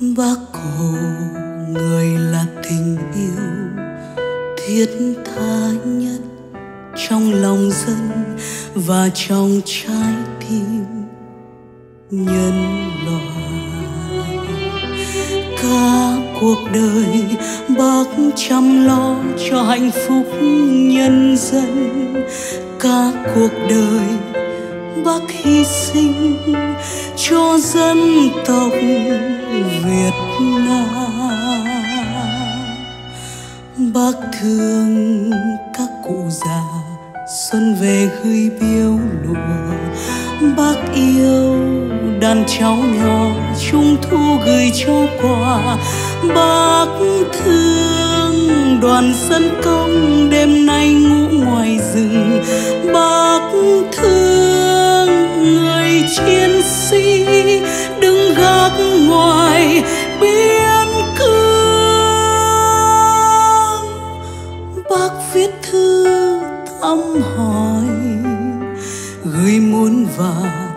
bác hồ, người là tình yêu thiết tha nhất trong lòng dân và trong trái tim nhân loại. Cả cuộc đời bác chăm lo cho hạnh phúc nhân dân. Cả cuộc đời bác hy sinh cho dân tộc Việt Nam. Bác thương các cụ già xuân về gửi biếu lụa. Bác yêu đàn cháu nhỏ trung thu gửi cho quà. Bác thương đoàn dân công đêm nay ngủ ngoài rừng. Bác thương chiến sĩ đứng gác ngoài biên cương. Bác viết thư thăm hỏi, gửi muôn vàn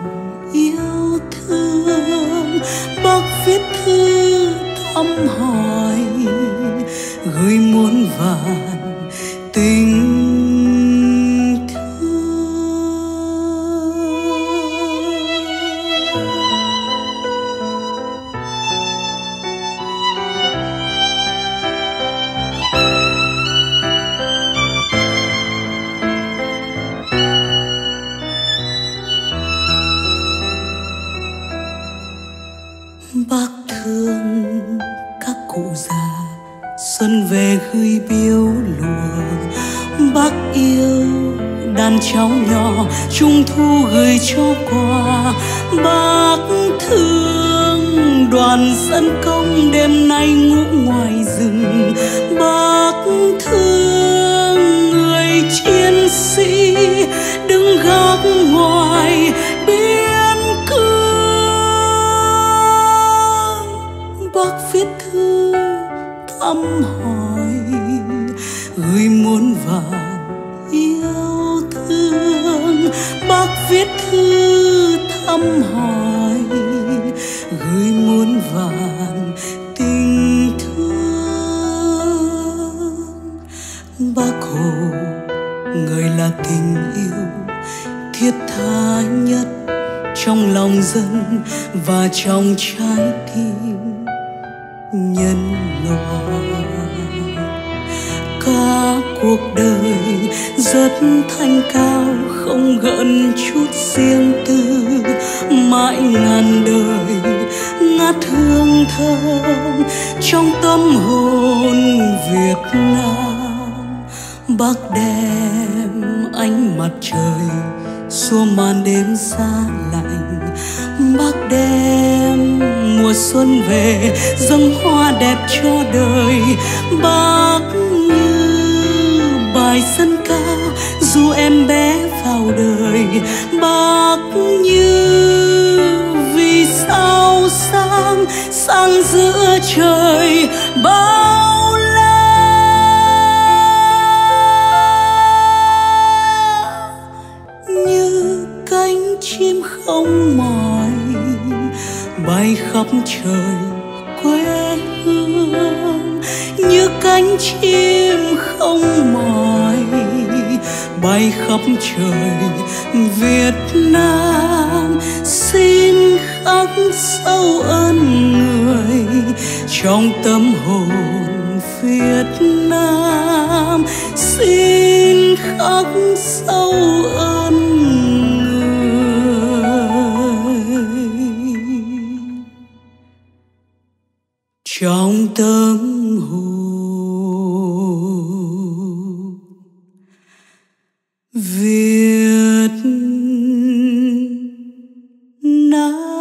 yêu thương. Bác viết thư thăm hỏi, gửi muôn vàn cụ già, xuân về gửi biếu lụa. Bác yêu đàn cháu nhỏ, trung thu gửi cho quà. Bác thương đoàn dân công, đêm nay ngủ ngoài thăm hỏi gửi muôn vàn yêu thương. Bác viết thư thăm hỏi gửi muôn vàn tình thương. Bác hồ, người là tình yêu thiết tha nhất trong lòng dân và trong trái tim nhân loại. Cả cuộc đời rất thanh cao, không gợn chút riêng tư. Mãi ngàn đời ngát hương thơm trong tâm hồn Việt Nam. Bác đem ánh mặt trời xua màn đêm xa lạnh bác đêm mùa xuân về, dâng hoa đẹp cho đời. Bác như bài dân ca, dù em bé vào đời. Bác như khắp trời quê hương, như cánh chim không mỏi, bay khắp trời Việt Nam. Xin khắc sâu ơn người trong tâm hồn tâm hồn Việt Nam.